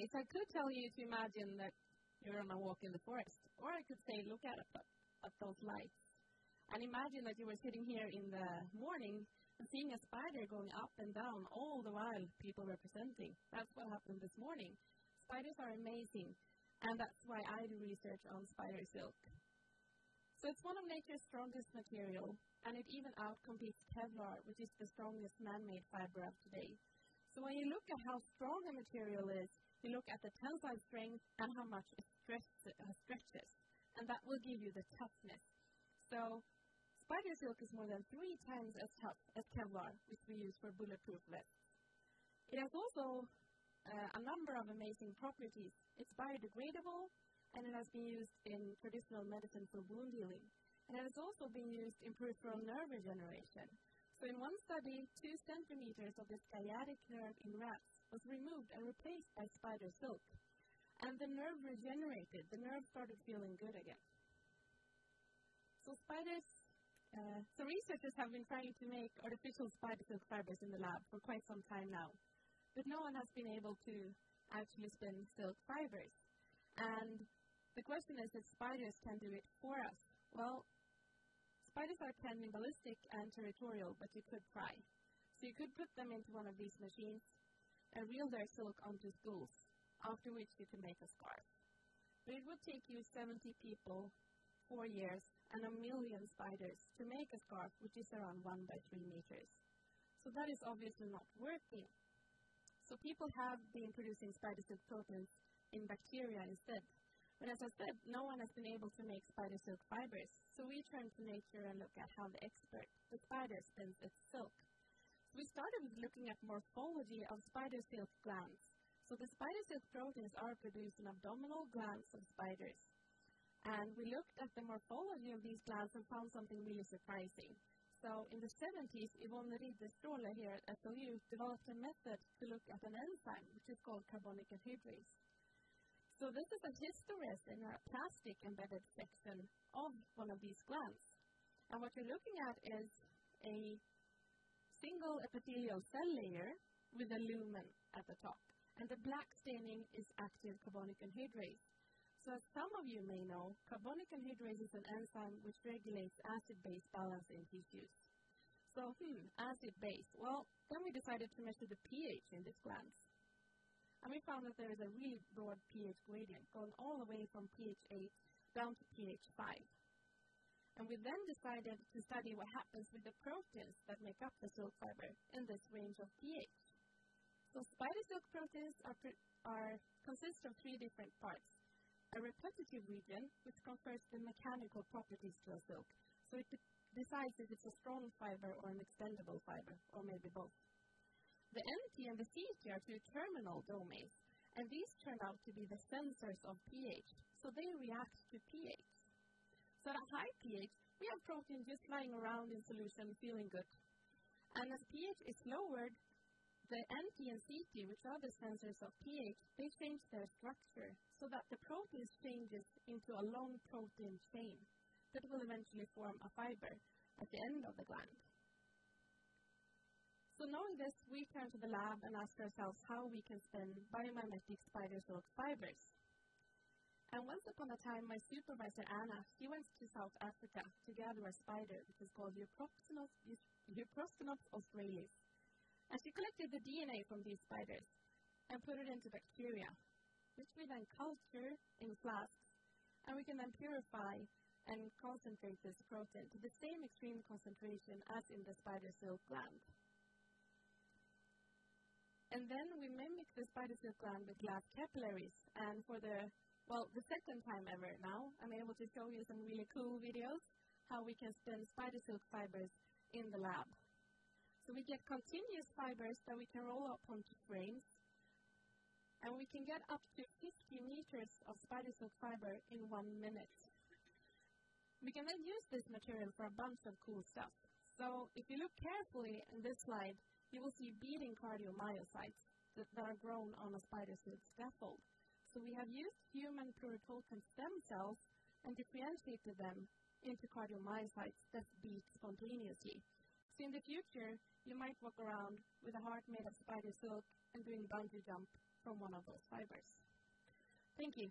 Okay, I could tell you to imagine that you're on a walk in the forest, or I could say, look at, at those lights. And imagine that you were sitting here in the morning and seeing a spider going up and down all the while people were presenting. That's what happened this morning. Spiders are amazing, and that's why I do research on spider silk. So it's one of nature's strongest material, and it even outcompetes Kevlar, which is the strongest man-made fiber of today. So when you look at how strong a material is, you look at the tensile strength and how much it uh, stretches, and that will give you the toughness. So spider silk is more than three times as tough as Kevlar, which we use for bulletproof vests. It has also uh, a number of amazing properties. It's biodegradable, and it has been used in traditional medicine for wound healing. And it has also been used in peripheral nerve regeneration. So in one study, two centimeters of the sciatic nerve in rats was removed and replaced by spider silk. And the nerve regenerated. The nerve started feeling good again. So spiders, uh, so researchers have been trying to make artificial spider silk fibers in the lab for quite some time now. But no one has been able to actually spin silk fibers. And the question is if spiders can do it for us. Well, spiders are cannibalistic and territorial, but you could try. So you could put them into one of these machines and reel their silk onto spools, after which you can make a scarf. But it would take you 70 people, four years, and a million spiders to make a scarf, which is around 1 by 3 meters. So that is obviously not working. So people have been producing spider silk proteins in bacteria instead but as I said, no one has been able to make spider silk fibers, so we turned to nature and looked at how the expert, the spider, spins its silk. So we started with looking at morphology of spider silk glands. So the spider silk proteins are produced in abdominal glands of spiders. And we looked at the morphology of these glands and found something really surprising. So in the 70s, Yvonne Ridderstråle here at SLU developed a method to look at an enzyme, which is called carbonic anhydrase. So this is a hysteresis in a plastic embedded section of one of these glands. And what you're looking at is a single epithelial cell layer with a lumen at the top. And the black staining is active carbonic anhydrase. So as some of you may know, carbonic anhydrase is an enzyme which regulates acid-base balance in tissues. So, hmm, acid-base. Well, then we decided to measure the pH in these glands. And we found that there is a really broad pH gradient going all the way from pH 8 down to pH 5. And we then decided to study what happens with the proteins that make up the silk fiber in this range of pH. So spider silk proteins are, are, consist of three different parts. A repetitive region, which confers the mechanical properties to a silk. So it decides if it's a strong fiber or an extendable fiber, or maybe both. The NT and the CT are two terminal domains, and these turn out to be the sensors of pH, so they react to pH. So at high pH, we have protein just lying around in solution feeling good. And as pH is lowered, the NT and CT, which are the sensors of pH, they change their structure so that the protein changes into a long protein chain that will eventually form a fiber at the end of the gland. So knowing this, we turn to the lab and ask ourselves how we can spin biomimetic spider silk fibers. And once upon a time, my supervisor Anna, she went to South Africa to gather a spider, which is called Euprosthenops, Euprosthenops australis. And she collected the DNA from these spiders and put it into bacteria, which we then culture in flasks, and we can then purify and concentrate this protein to the same extreme concentration as in the spider silk gland. Then we mimic the spider silk gland with glass capillaries. And for the, well, the second time ever now, I'm able to show you some really cool videos how we can spin spider silk fibers in the lab. So we get continuous fibers that we can roll up onto frames. And we can get up to 50 meters of spider silk fiber in one minute. We can then use this material for a bunch of cool stuff. So if you look carefully in this slide, you will see beating cardiomyocytes that, that are grown on a spider silk scaffold. So we have used human pluripotent stem cells and differentiated them into cardiomyocytes that beat spontaneously. So in the future, you might walk around with a heart made of spider silk and doing bungee jump from one of those fibers. Thank you.